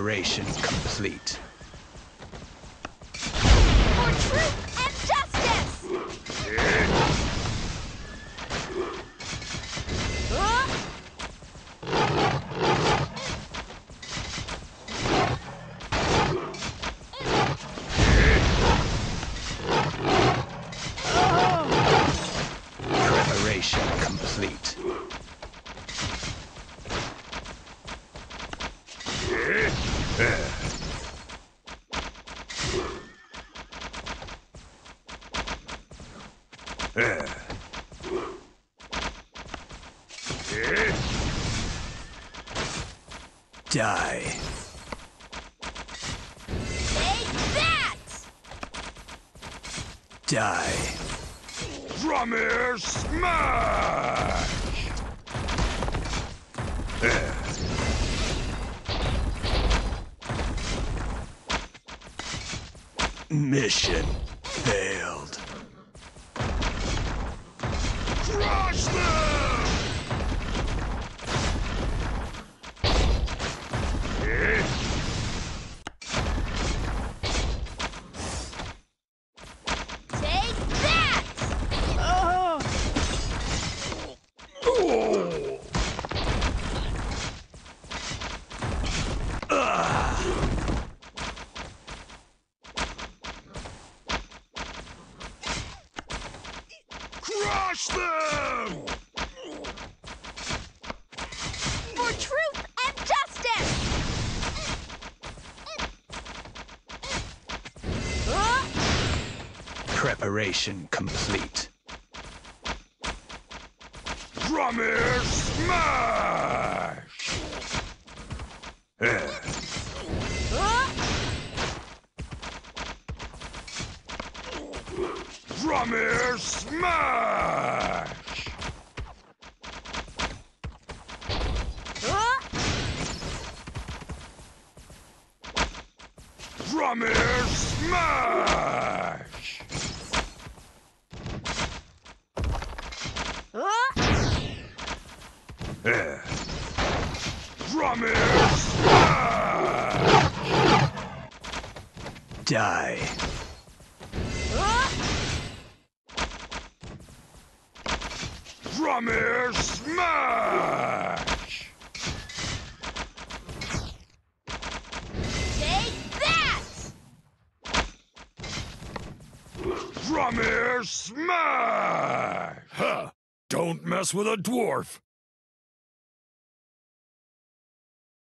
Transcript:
complete. For truth and justice! Preparation complete. Die. Take that! Die. Drummer smash! Mission failed. Crush them! Take that! Uh-huh. Crush them! For truth and justice! Preparation complete. Drummer smash! Eh. Drummer smash! uh, Drummer smash! uh, Drummer smash! Die. Uh, Drummer smash! Take that! Drummer smash! Huh! Don't mess with a dwarf!